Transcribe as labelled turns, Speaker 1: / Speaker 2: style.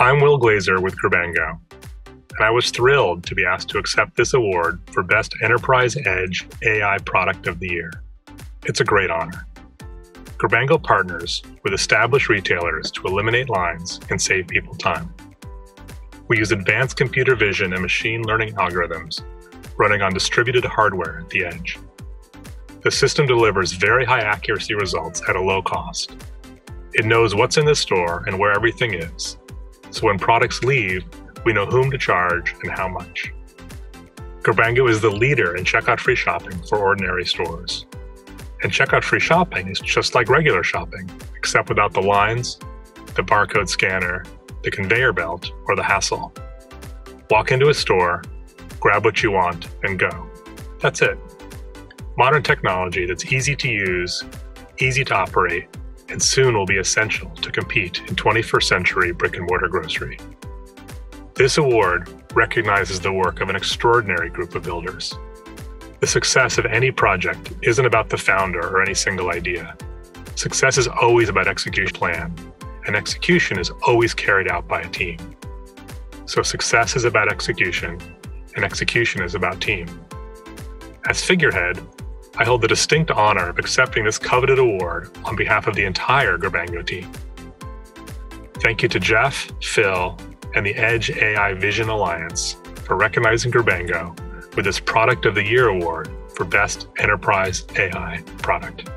Speaker 1: I'm Will Glaser with Grabango, and I was thrilled to be asked to accept this award for Best Enterprise Edge AI Product of the Year. It's a great honor. Grabango partners with established retailers to eliminate lines and save people time. We use advanced computer vision and machine learning algorithms running on distributed hardware at the edge. The system delivers very high accuracy results at a low cost. It knows what's in the store and where everything is. So when products leave, we know whom to charge and how much. Grabango is the leader in checkout free shopping for ordinary stores. And checkout free shopping is just like regular shopping, except without the lines, the barcode scanner, the conveyor belt, or the hassle. Walk into a store, grab what you want, and go. That's it. Modern technology that's easy to use, easy to operate, and soon will be essential to compete in 21st century brick and mortar grocery. This award recognizes the work of an extraordinary group of builders. The success of any project isn't about the founder or any single idea. Success is always about execution plan, and execution is always carried out by a team. So success is about execution, and execution is about team. As figurehead, I hold the distinct honor of accepting this coveted award on behalf of the entire Grabango team. Thank you to Jeff, Phil, and the Edge AI Vision Alliance for recognizing Grabango with this Product of the Year award for Best Enterprise AI Product.